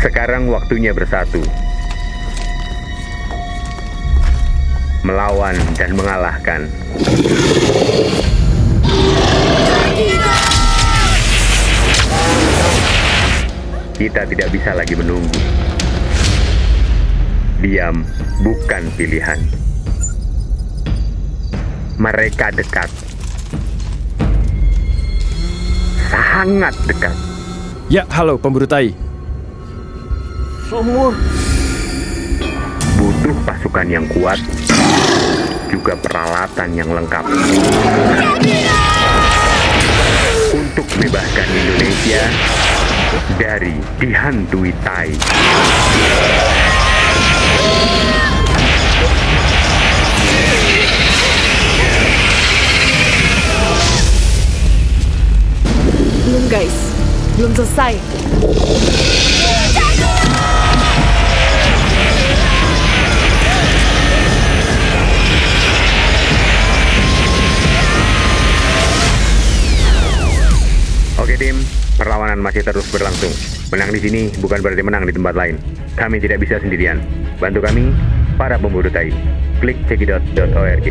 Sekarang waktunya bersatu. Melawan dan mengalahkan. Kita tidak bisa lagi menunggu. Diam bukan pilihan. Mereka dekat. Sangat dekat. Ya, halo pemburu tai. Sumur. Butuh pasukan yang kuat, juga peralatan yang lengkap. Untuk membebaskan Indonesia dari dihantui Tai. Belum guys, belum selesai. Tim, perlawanan masih terus berlangsung. Menang di sini bukan berarti menang di tempat lain. Kami tidak bisa sendirian. Bantu kami, para pemburu tai. Klik cekidot.org.